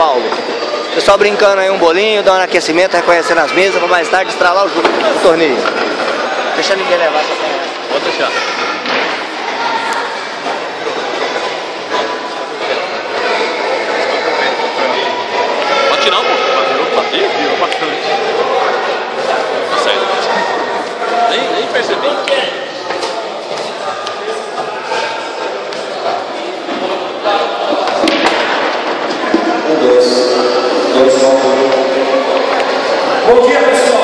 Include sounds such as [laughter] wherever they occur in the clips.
Paulo. Pessoal brincando aí um bolinho, dando aquecimento, reconhecendo as mesas, para mais tarde estralar o, o torneio. Deixa ninguém levar essa Pode deixar. Pode tirar, pô. Ih, virou bastante. Tá saindo. Nem, nem percebi. Bom dia, pessoal.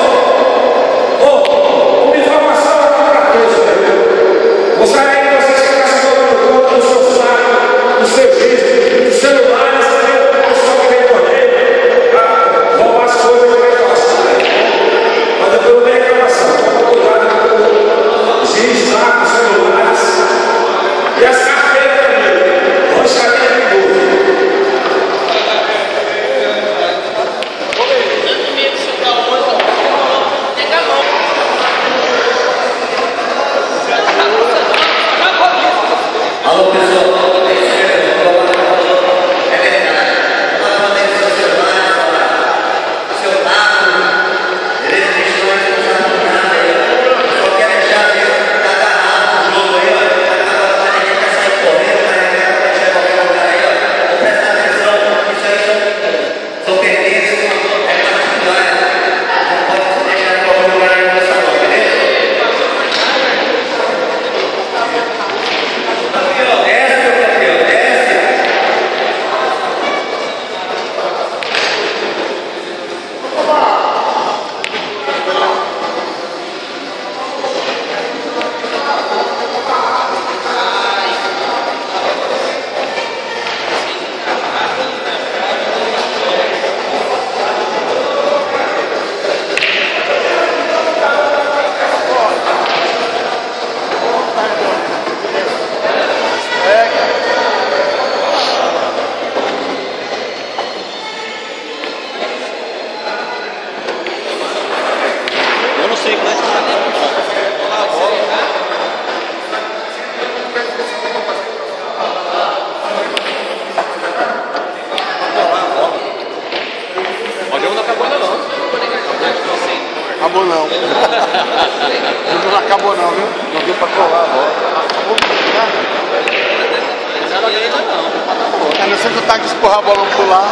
Acabou não. Não acabou não, viu? Não deu pra colar a bola. Ainda não. A não ser que o taco escorra a bola pro lado.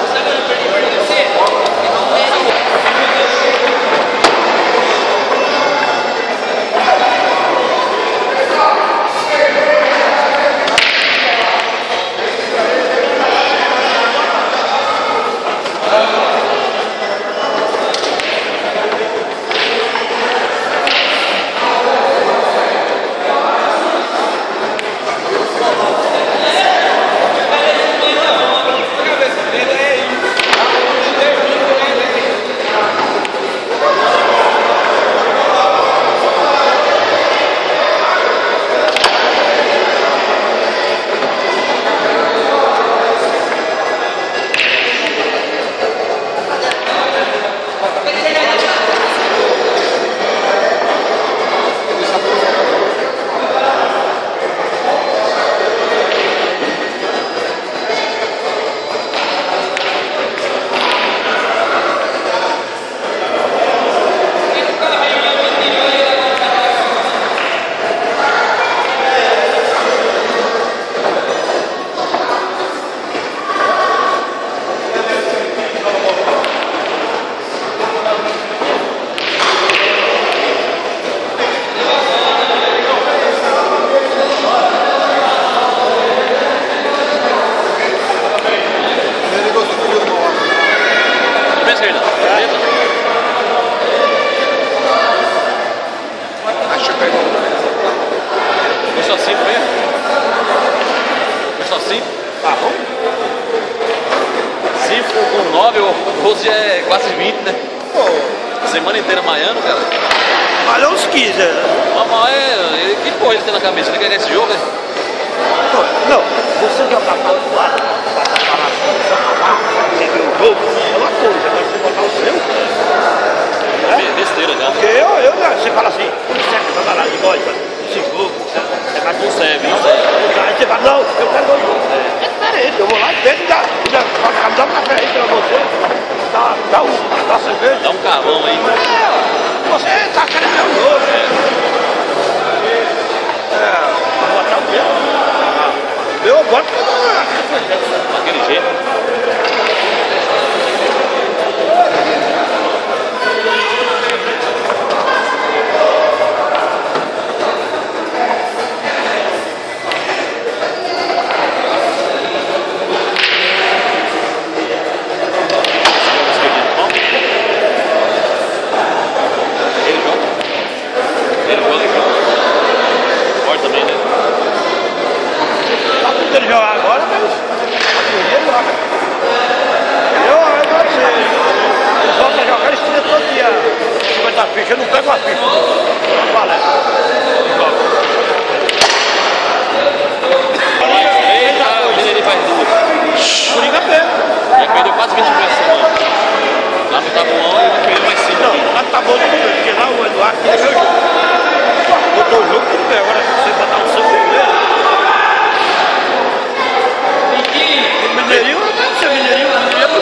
5? Tá bom? 5 com 9, o 12 é quase 20, né? Semana inteira maiando, cara. Valeu uns 15. né? Mas, mas é, que porra ele tem na cabeça? Ele quer ganhar esse jogo, né? Não, você jogar para o lado, passar para lá, jogar, quer ver o jogo, é uma coisa, agora você botar o seu. Be- Besteira já. Porque eu, eu, você fala assim, você quer jogar lá de nós, esse jogo, é mais com o sei. Aí você fala, não, eu quero gol. É. é diferente, eu vou lá e vejo e dá um café aí pra você, dá, dá, um, dá cerveja. Dá um carvão aí. É, você tá querendo um gol, né? É, vou botar o quê? Ah, eu boto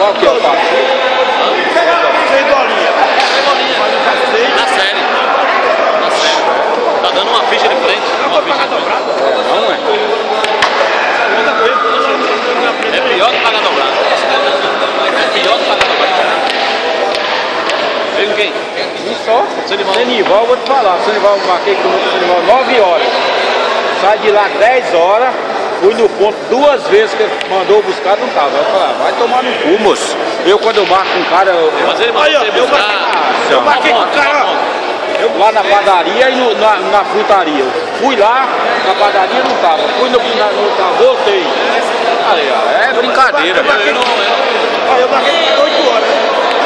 Qual que é o passo? Seis bolinhas. Mas não sei. Na série. Na série. Tá dando uma ficha de frente. Eu Uma vou ficha pagar dobrado. Não é? Eu É pior que pagar dobrado. É pior que pagar dobrado. Veio quem? Um só. Sanival. Senival, eu vou te falar. Senival, eu marquei com o Senival 9 horas. Sai de lá 10 horas. Fui no ponto duas vezes que ele mandou buscar, não tava. Eu falei, ah, vai tomar no cu, moço. Eu quando eu marco um cara, eu, Mas ele mandou Aí, eu buscar. marquei- eu marquei com o cara, eu lá na padaria e no- na, na frutaria. Fui lá, na padaria não tava. Fui no, na, no, na- voltei. Ah, é brincadeira. Eu marquei, Eu marquei com 8 horas.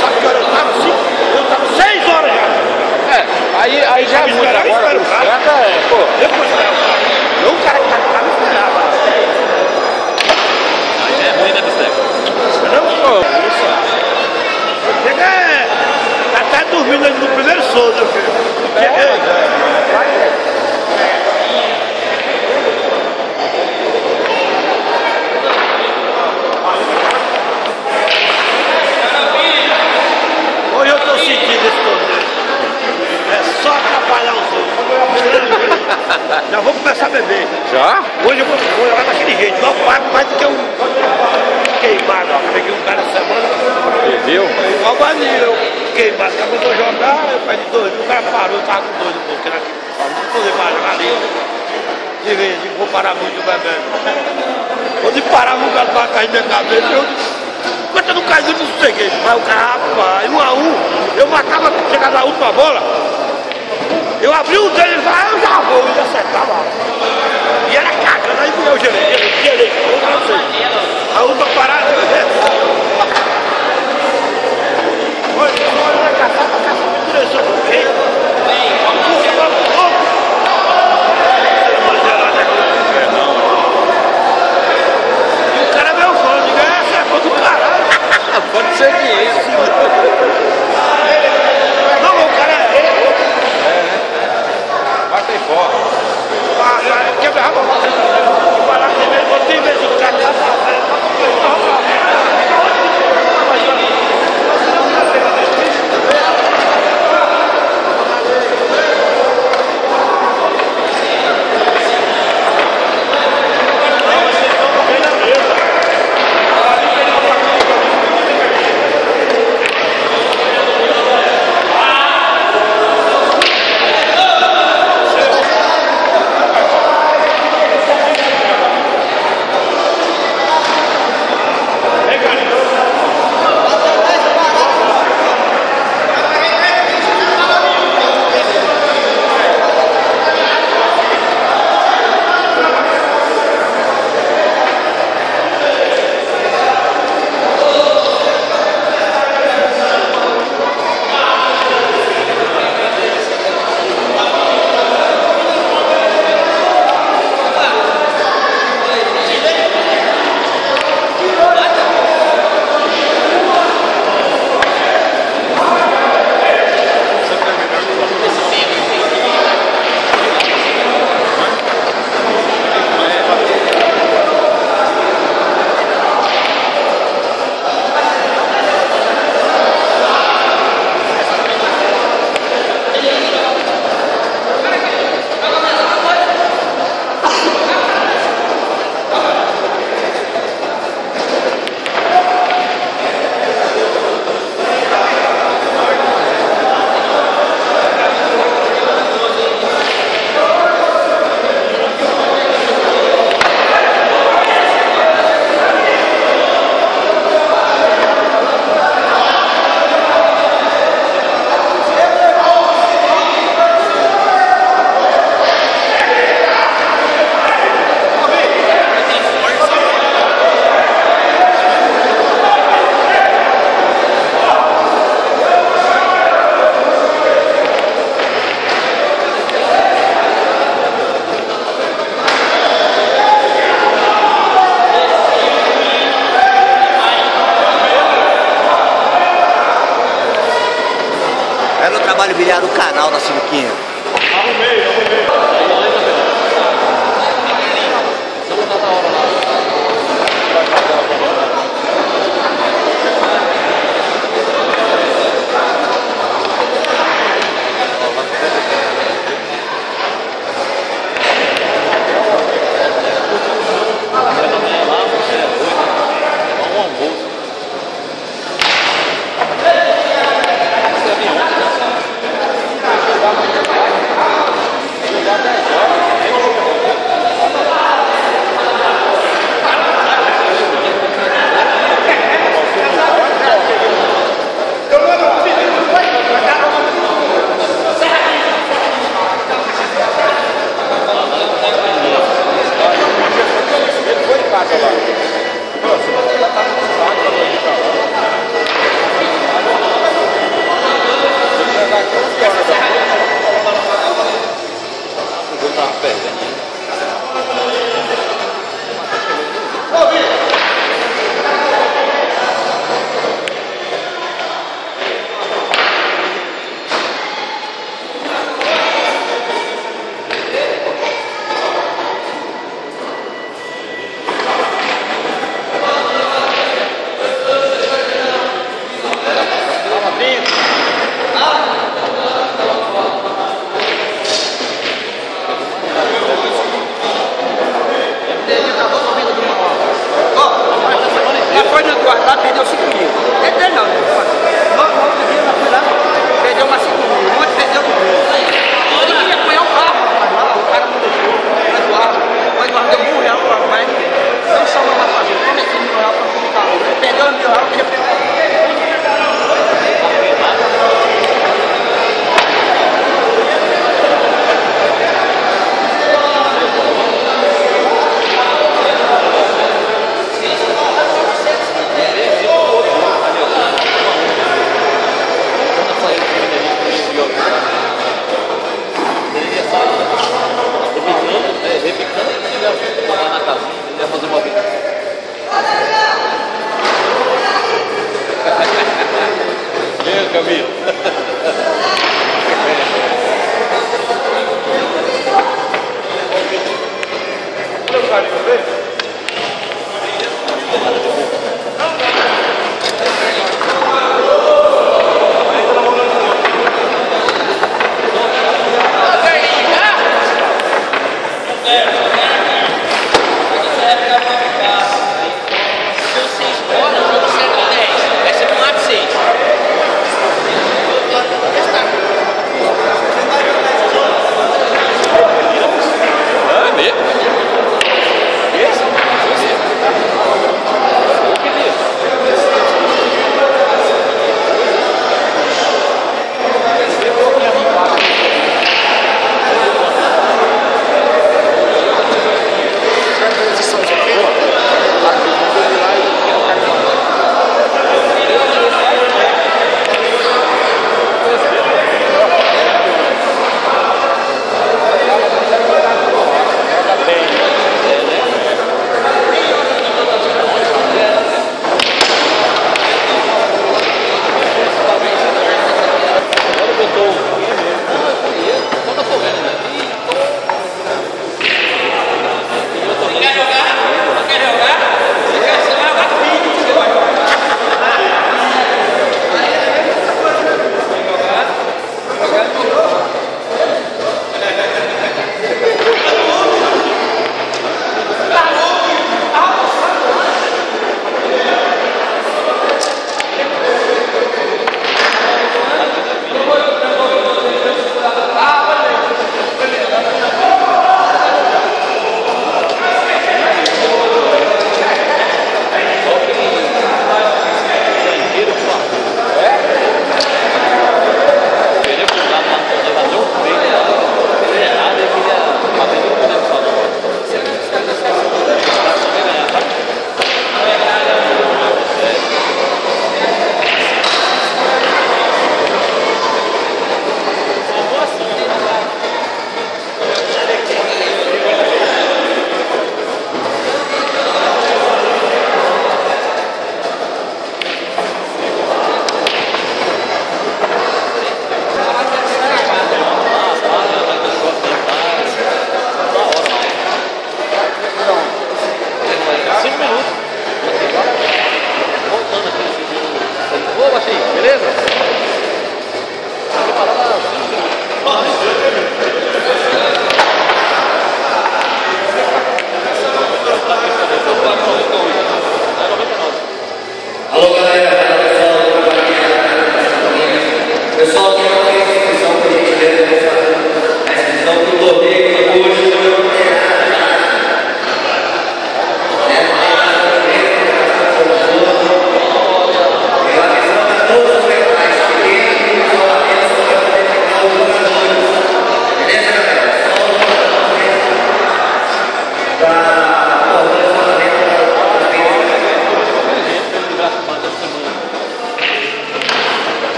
Sabe que hora eu tava? Cinco, eu tava 6 horas já. É, aí, aí já muda esperava, agora. certo é, pô. Eu vou esperar o cara. Não o cara que tá no carro me esperava. Aí é ruim, né, Bisteca? Não? Pô, Chega é. Tá até dormindo Hoje eu tô sentindo esse torneio. É só atrapalhar os outros. [laughs] Já vou começar a beber. já? Hoje eu vou, vou jogar daquele jeito. Não pago mais do que um queimado. Ó. Peguei um cara essa semana. Perdeu? Igual banheiro. Queimado. Acabou de eu Eu perdi dois. O cara parou. Eu tava com dois no bolso. que era aqui. Não poder mais jogar ali. De vez, digo, vou parar muito bebendo. Quando parava, o cara tava caindo na minha cabeça. Eu, enquanto eu não caí, eu não sosseguei. Mas o cara, rapaz, um a um, eu matava, chegava na última bola. Eu abri o dele e ah, eu já vou, eu acertava. E era cagando, aí eu gerei, gerei, gerei, eu não sei. A outra parada, né? Olha, olha, vai caçar, vai caçar, trabalho bilhar do canal da Sinuquinha.